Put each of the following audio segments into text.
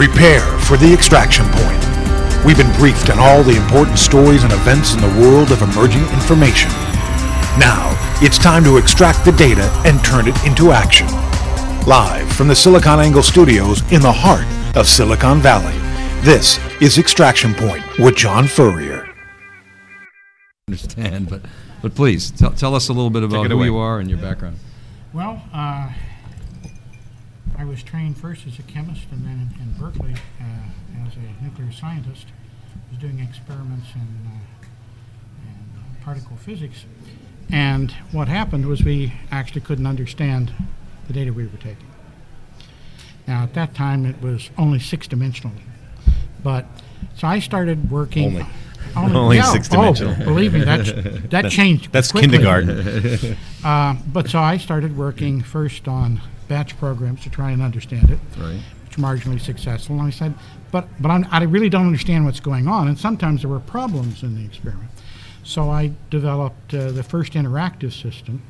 Prepare for the extraction point. We've been briefed on all the important stories and events in the world of emerging information. Now, it's time to extract the data and turn it into action. Live from the SiliconANGLE studios in the heart of Silicon Valley, this is Extraction Point with John Furrier. Understand, but but please tell, tell us a little bit about who away. you are and your background. Well, uh, I was trained first as a chemist and then in, in Berkeley uh, as a nuclear scientist. I was doing experiments in, uh, in particle physics. And what happened was we actually couldn't understand the data we were taking. Now, at that time, it was only six dimensional. But so I started working. Only. Only yeah, six-dimensional. Oh, believe me, that that changed. That's quickly. kindergarten. Uh, but so I started working first on batch programs to try and understand it, Right. which marginally successful. And I said, but but I'm, I really don't understand what's going on, and sometimes there were problems in the experiment. So I developed uh, the first interactive system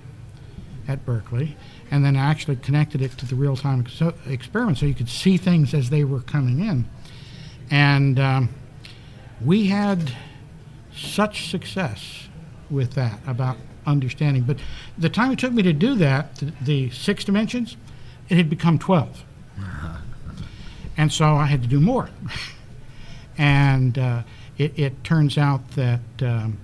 at Berkeley, and then I actually connected it to the real-time ex- experiment, so you could see things as they were coming in. And um, we had such success with that about understanding. But the time it took me to do that, the, the six dimensions, it had become 12. And so I had to do more. and uh, it, it turns out that um,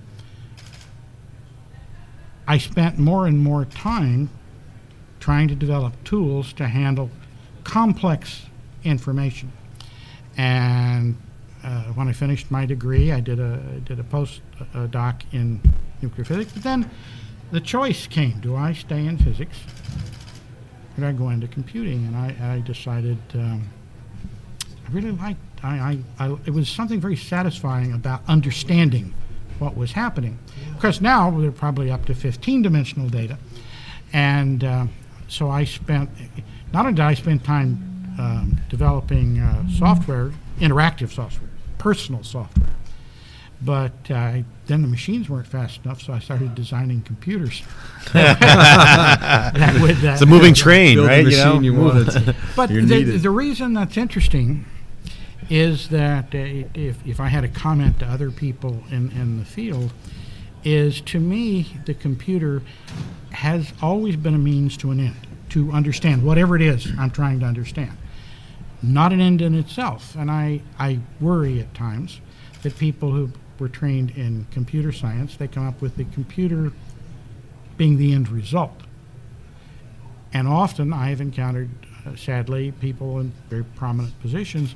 I spent more and more time trying to develop tools to handle complex information. And uh, when I finished my degree, I did a I did a postdoc in nuclear physics. But then the choice came: Do I stay in physics, do I go into computing? And I, I decided um, I really liked. I, I, I it was something very satisfying about understanding what was happening. Because now we're probably up to 15-dimensional data, and uh, so I spent. Not only did I spend time um, developing uh, software, interactive software, personal software. But uh, then the machines weren't fast enough, so I started designing computers. that would, uh, It's a moving train, Build the right? You know? you wanted. But the, the reason that's interesting is that uh, if, if I had a comment to other people in, in the field, is to me, the computer has always been a means to an end, to understand whatever it is I'm trying to understand. Not an end in itself. And I, I worry at times that people who were trained in computer science, they come up with the computer being the end result. And often I have encountered, uh, sadly, people in very prominent positions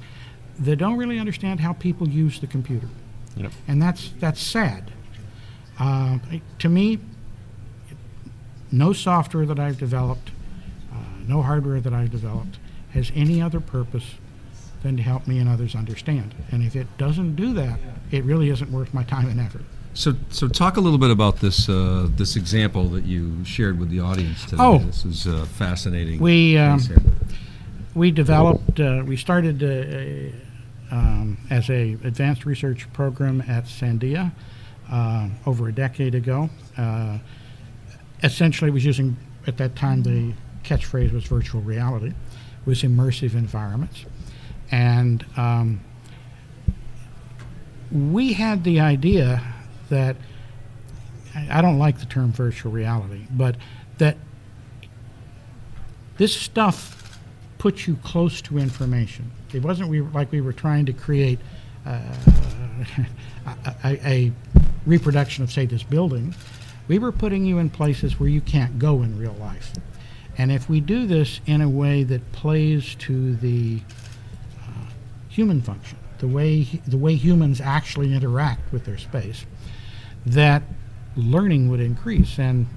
that don't really understand how people use the computer. Yep. And that's, that's sad. Uh, to me, no software that I've developed, uh, no hardware that I've developed, has any other purpose than to help me and others understand. And if it doesn't do that, it really isn't worth my time and effort. So so talk a little bit about this uh, this example that you shared with the audience today. Oh. This is uh, fascinating. We, um, we developed, uh, we started uh, um, as a advanced research program at Sandia uh, over a decade ago. Uh, essentially, was using at that time the catchphrase was virtual reality, was immersive environments, and um, we had the idea that I don't like the term virtual reality, but that this stuff puts you close to information. It wasn't we, like we were trying to create uh, a, a, reproduction of, say, this building. We were putting you in places where you can't go in real life. And if we do this in a way that plays to the human function, the way the way humans actually interact with their space, that learning would increase. And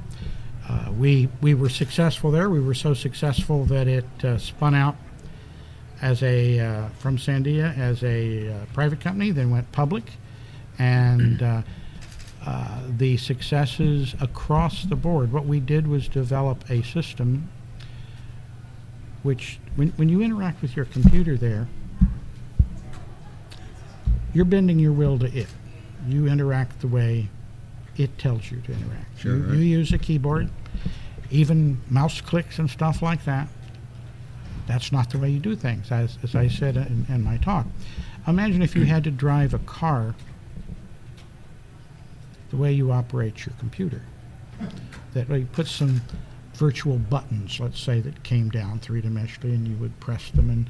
uh, we we were successful there. We were so successful that it uh, spun out as a uh, from Sandia as a uh, private company, then went public, and uh, uh, the successes across the board. What we did was develop a system which, when, when you interact with your computer there, you're bending your will to it. You interact the way it tells you to interact. Sure, you, right. you use a keyboard, even mouse clicks and stuff like that. that's not the way you do things, as, as I said in, in my talk. Imagine if you had to drive a car the way you operate your computer. That way, you put some virtual buttons, let's say, that came down three dimensionally, and you would press them, and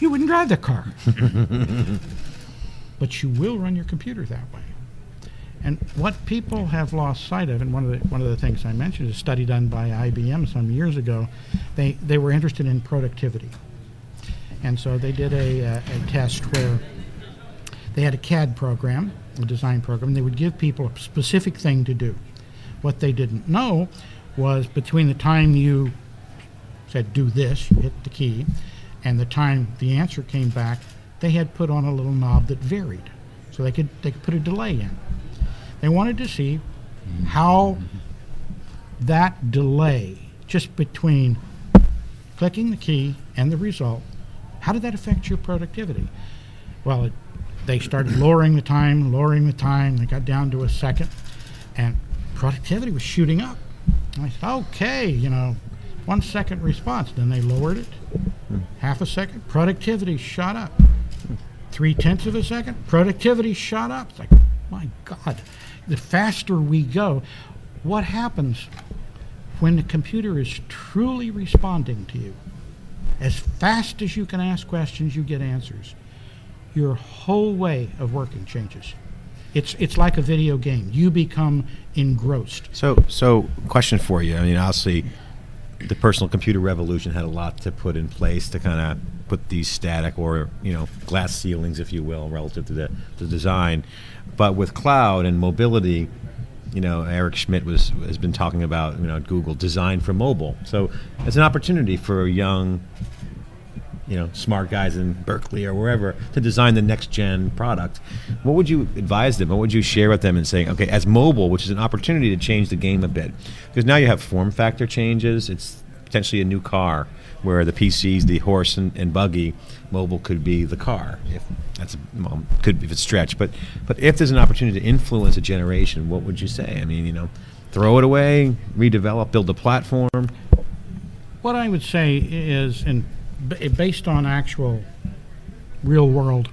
you wouldn't drive the car. but you will run your computer that way. And what people have lost sight of, and one of the one of the things I mentioned is a study done by IBM some years ago. They they were interested in productivity, and so they did a, a, a test where they had a CAD program, a design program. And they would give people a specific thing to do. What they didn't know was between the time you said do this, you hit the key, and the time the answer came back, they had put on a little knob that varied, so they could they could put a delay in. They wanted to see how that delay, just between clicking the key and the result, how did that affect your productivity? Well, it, they started lowering the time, lowering the time. They got down to a second, and productivity was shooting up. And I said, okay, you know, one second response. Then they lowered it, half a second. Productivity shot up. Three tenths of a second, productivity shot up. It's like, my God the faster we go, what happens when the computer is truly responding to you? As fast as you can ask questions, you get answers. Your whole way of working changes. It's it's like a video game. You become engrossed. So so question for you. I mean, obviously, the personal computer revolution had a lot to put in place to kind of put these static or you know glass ceilings, if you will, relative to the, the design. But with cloud and mobility, you know, Eric Schmidt was has been talking about you know Google design for mobile. So it's an opportunity for young, you know, smart guys in Berkeley or wherever to design the next gen product. What would you advise them? What would you share with them in saying, okay, as mobile, which is an opportunity to change the game a bit, because now you have form factor changes. It's potentially a new car where the PCs, the horse and, and buggy, mobile could be the car. If that's well, could if it's stretched, but but if there's an opportunity to influence a generation, what would you say? I mean, you know, throw it away, redevelop, build a platform. What I would say is, based on actual real world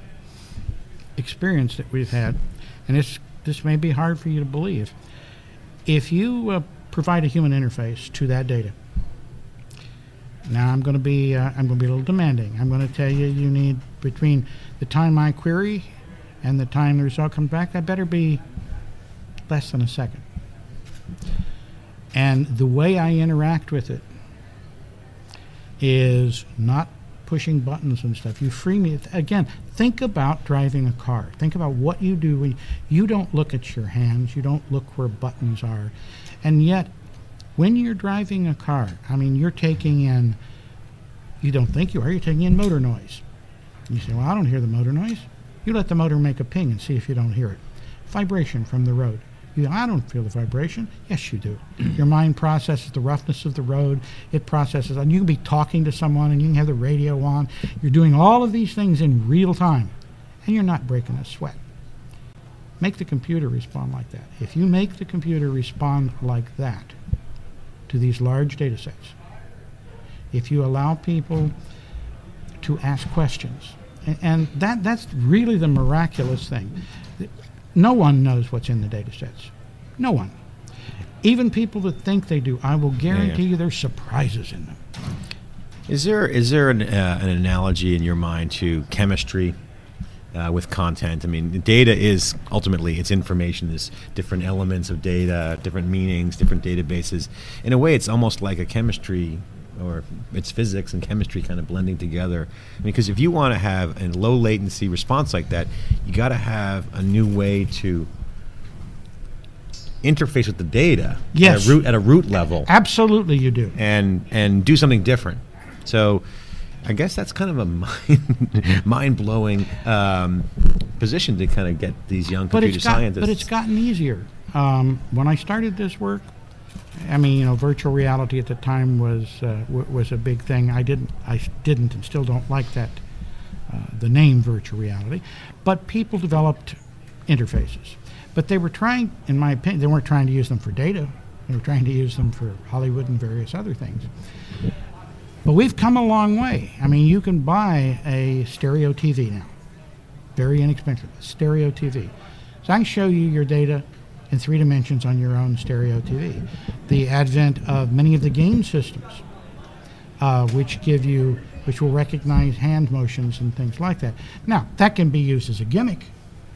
experience that we've had, and this this may be hard for you to believe, if you uh, provide a human interface to that data now I'm going to be uh, I'm going to be a little demanding. I'm going to tell you you need between the time I query and the time the result comes back, that better be less than a second. And the way I interact with it is not pushing buttons and stuff. You free me. Again, think about driving a car. Think about what you do. When you don't look at your hands. You don't look where buttons are. And yet, when you're driving a car, I mean, you're taking in, you don't think you are, you're taking in motor noise. You say, well, I don't hear the motor noise. You let the motor make a ping and see if you don't hear it. Vibration from the road. You, I don't feel the vibration. Yes, you do. Your mind processes the roughness of the road. It processes, and you can be talking to someone, and you can have the radio on. You're doing all of these things in real time, and you're not breaking a sweat. Make the computer respond like that. If you make the computer respond like that, to these large data sets, if you allow people to ask questions, and, and that, that's really the miraculous thing. No one knows what's in the data sets. No one. Even people that think they do, I will guarantee yeah, you there's surprises in them. Is there is there an, uh, an analogy in your mind to chemistry uh, with content. I mean, data is ultimately it's information. There's different elements of data, different meanings, different databases. In a way, it's almost like a chemistry or it's physics and chemistry kind of blending together. Because if you want to have a low latency response like that, you got to have a new way to interface with the data yes. at a root at a root level. Absolutely, you do. And and do something different. So I guess that's kind of a mind, mind blowing um, position to kind of get these young but computer got, scientists. But it's gotten easier. Um, when I started this work, I mean, you know, virtual reality at the time was uh, w- was a big thing. I didn't, I didn't, and still don't like that uh, the name virtual reality. But people developed interfaces. But they were trying, in my opinion, they weren't trying to use them for data. They were trying to use them for Hollywood and various other things But we've come a long way. I mean, you can buy a stereo TV now, very inexpensive, stereo TV. So I can show you your data in three dimensions on your own stereo TV. The advent of many of the game systems, uh, which give you, which will recognize hand motions and things like that. Now that can be used as a gimmick.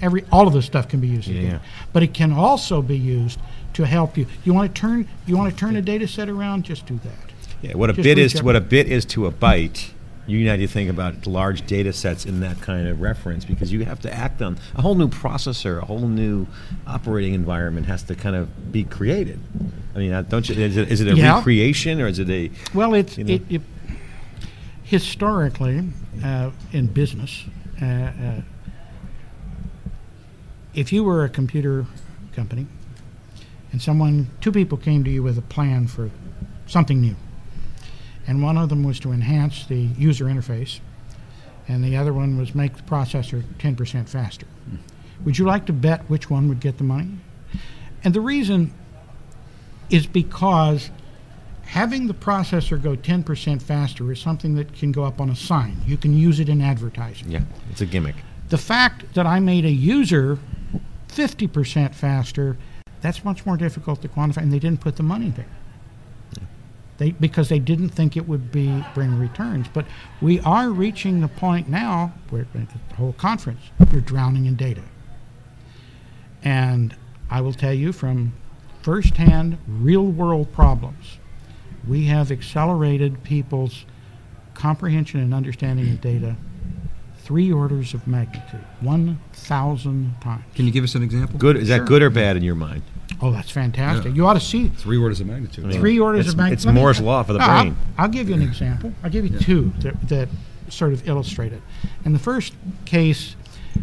Every all of this stuff can be used Yeah, gimmick, but it can also be used to help you. You want to turn, you want to turn a data set around, just do that. Yeah, what a Just bit is up- what a bit is to a byte. You need to think about large data sets in that kind of reference because you have to act on a whole new processor, a whole new operating environment has to kind of be created. I mean, uh, don't you? Is it, is it a Yeah. recreation or is it a? Well, it's You know? it, it historically uh, in business. Uh, uh, if you were a computer company and someone, two people came to you with a plan for something new, and one of them was to enhance the user interface, and the other one was make the processor 10% faster. Would you like to bet which one would get the money? And the reason is because having the processor go 10% faster is something that can go up on a sign. You can use it in advertising. Yeah, it's a gimmick. The fact that I made a user 50% faster, that's much more difficult to quantify, and they didn't put the money there. They, because they didn't think it would be bring returns. But we are reaching the point now where the whole conference, you're drowning in data. And I will tell you from firsthand real world problems, we have accelerated people's comprehension and understanding of data three orders of magnitude, 1,000 times. Can you give us an example? Good. Is Sure. that good or bad in your mind? Oh, that's fantastic. Yeah. You ought to see Three orders of magnitude. I mean, three orders it's- of magnitude. it's Let me- Moore's law for the No, I'll- brain. I'll, give you an example. I'll give you two that, that sort of illustrate it. In the first case,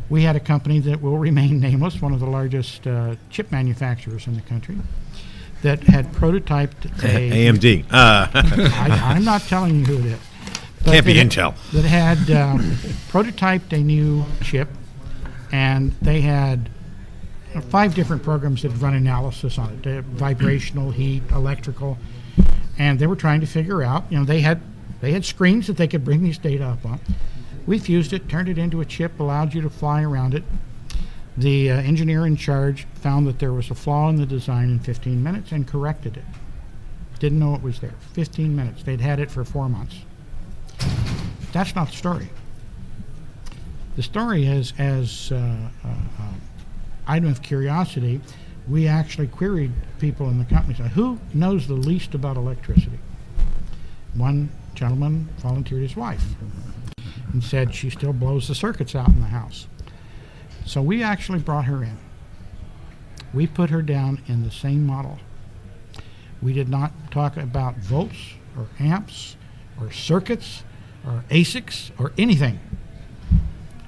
we had a company that will remain nameless, one of the largest uh, chip manufacturers in the country, that had prototyped a. AMD. Uh, I, I'm not telling you who it is. But Can't be that- Intel. That had um, prototyped a new chip, and they had five different programs that run analysis on it: vibrational, heat, electrical, and they were trying to figure out. You know, they had they had screens that they could bring these data up on. We fused it, turned it into a chip, allowed you to fly around it. The uh, engineer in charge found that there was a flaw in the design in 15 minutes and corrected it. Didn't know it was there. 15 minutes. They'd had it for four months. That's not the story. The story is, as uh, uh, uh, item of curiosity, we actually queried people in the company. Who knows the least about electricity? One gentleman volunteered his wife and said she still blows the circuits out in the house. So we actually brought her in. We put her down in the same model. We did not talk about volts or amps or circuits or ASICs or anything.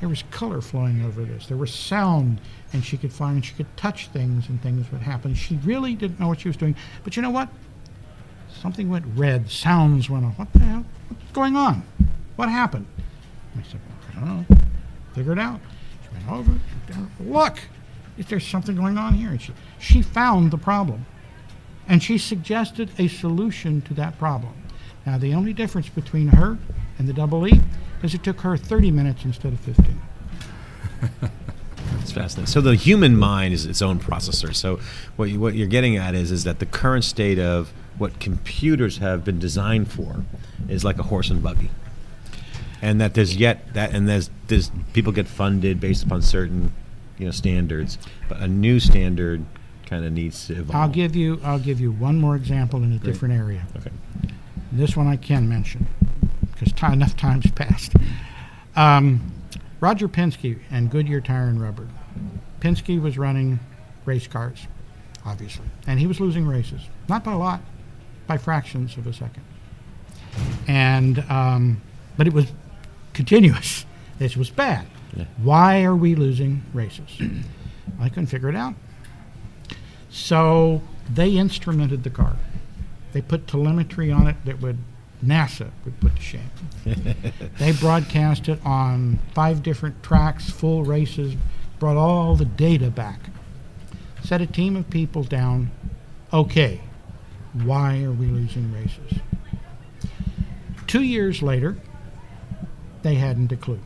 There was color flowing over this. There was sound, and she could find, she could touch things, and things would happen. She really didn't know what she was doing. But you know what? Something went red. Sounds went off. What the hell? What's going on? What happened? I said, I don't know. Figure it out. She went over. Look, is there something going on here? And she, she found the problem, and she suggested a solution to that problem. Now, the only difference between her and the double E is it took her 30 minutes instead of 15. It's fascinating. So the human mind is its own processor. So what you, what you're getting at is is that the current state of what computers have been designed for is like a horse and buggy, and that there's yet that and there's there's people get funded based upon certain you know standards, but a new standard kind of needs to evolve. I'll give you I'll give you one more example in a different area. Okay. This one I can mention because ti enough time's passed. Um, Roger Penske and Goodyear Tire and Rubber. Penske was running race cars, obviously, and he was losing races, not by a lot, by fractions of a second. And um, but it was continuous. This was bad. Yeah. Why are we losing races? I couldn't figure it out. So they instrumented the car. They put telemetry on it that would NASA would put to shame. they broadcast it on five different tracks, full races, brought all the data back. Set a team of people down. Okay, why are we losing races? Two years later, they hadn't a clue.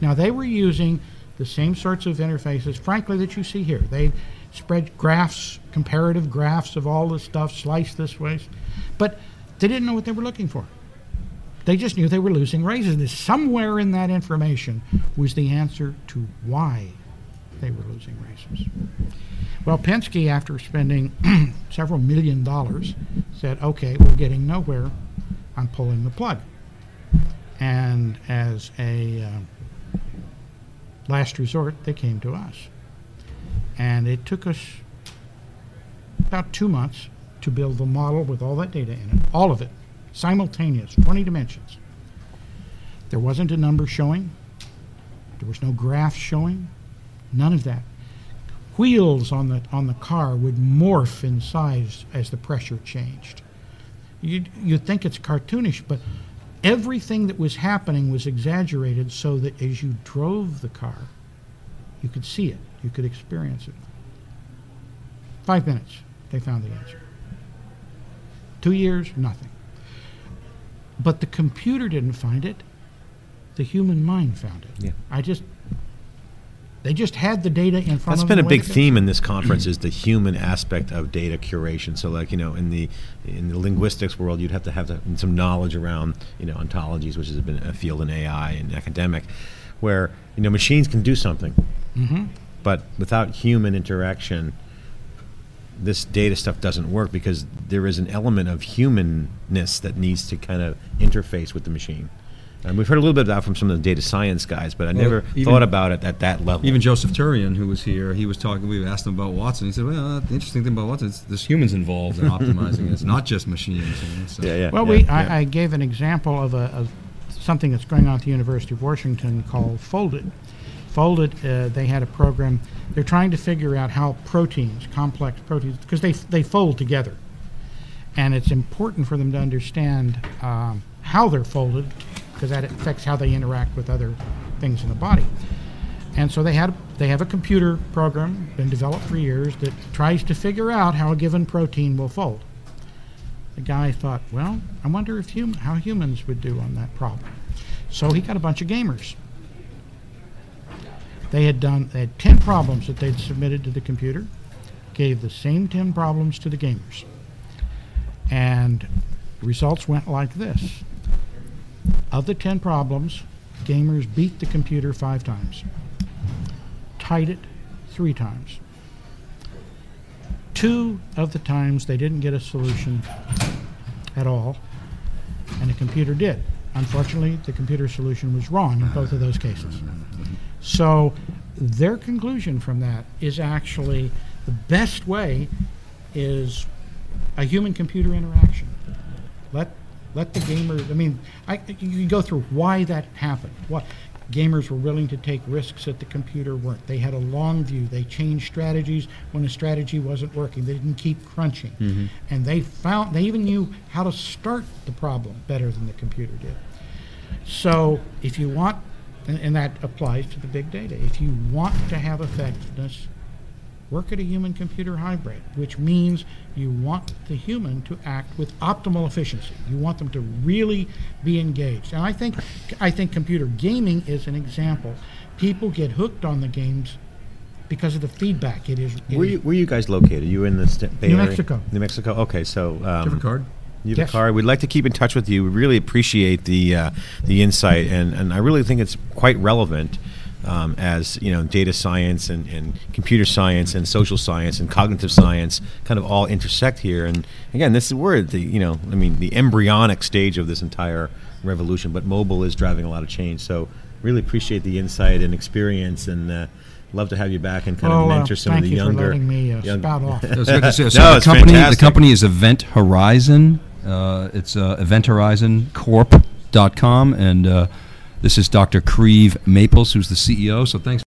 Now, they were using the same sorts of interfaces, frankly, that you see here. They spread graphs, comparative graphs of all this stuff, sliced this way, but they didn't know what they were looking for. They just knew they were losing races. And somewhere in that information was the answer to why they were losing races. Well, Penske, after spending several million dollars, said, okay, we're getting nowhere. I'm pulling the plug. And as a uh, last resort, they came to us. And it took us about two months to build the model with all that data in it, all of it, simultaneous, 20 dimensions. There wasn't a number showing, there was no graph showing, none of that. Wheels on the, on the car would morph in size as the pressure changed. You'd, you'd think it's cartoonish, but everything that was happening was exaggerated so that as you drove the car, you could see it, you could experience it. Five minutes, they found the answer. Two years, nothing. But the computer didn't find it. The human mind found it. Yeah. I just, they just had the data in front That's of been a them. the way big theme in this conference is the human aspect of data curation. So, like you know, in the in the linguistics world, you'd have to have the, some knowledge around you know ontologies, which has been a field in AI and academic, where you know machines can do something, mm-hmm. but without human interaction, this data stuff doesn't work because there is an element of humanness that needs to kind of interface with the machine. And we've heard a little bit of that from some of the data science guys, but I Well, never even- thought about it at that level. Even Joseph Turian, who was here, he was talking. We asked him about Watson. He said, "Well, the interesting thing about Watson is there's humans involved in optimizing it. It's not just machines." you know, so. yeah, yeah. Well, yeah, we, yeah. I, I gave an example of, a, of something that's going on at the University of Washington called Foldit. Foldit, uh, they had a program. They're trying to figure out how proteins, complex proteins, because they they fold together, and it's important for them to understand um, how they're folded, because that affects how they interact with other things in the body. And so they had they have a computer program been developed for years that tries to figure out how a given protein will fold. The guy thought, well, I wonder if hum- how humans would do on that problem. So he got a bunch of gamers. They had done they had 10 problems that they'd submitted to the computer, gave the same 10 problems to the gamers. And results went like this. Of the 10 problems, gamers beat the computer 5 times. Tied it 3 times. Two of the times they didn't get a solution at all, and the computer did. Unfortunately, the computer solution was wrong in both of those cases. So their conclusion from that is actually the best way is a human computer interaction. Let let the gamers. I mean, I, you can go through why that happened. What gamers were willing to take risks that the computer weren't. They had a long view. They changed strategies when a strategy wasn't working. They didn't keep crunching, mm-hmm. and they found they even knew how to start the problem better than the computer did. So if you want, and, and that applies to the big data, if you want to have effectiveness, work at a human-computer hybrid, which means you want the human to act with optimal efficiency. You want them to really be engaged. And I think, I think computer gaming is an example. People get hooked on the games because of the feedback. It is. it Where is- you, where you guys located? You in the st- Bay New Area? Mexico. New Mexico. Okay, so um, Different card. You have Yes. a card. We'd like to keep in touch with you. We really appreciate the uh, the insight, and, and I really think it's quite relevant um, as you know, data science and, and computer science and social science and cognitive science kind of all intersect here. And again, this is we're at the you know, I mean, the embryonic stage of this entire revolution. But mobile is driving a lot of change. So really appreciate the insight and experience, and uh, love to have you back and kind Well, of uh, mentor some thank of the you younger. for letting me uh, young- spout off. I was going to say, so No, the company, fantastic. the company is Event Horizon. Uh, it's uh, eventhorizoncorp.com, and uh, this is Dr. Creve Maples, who's the CEO. So thanks.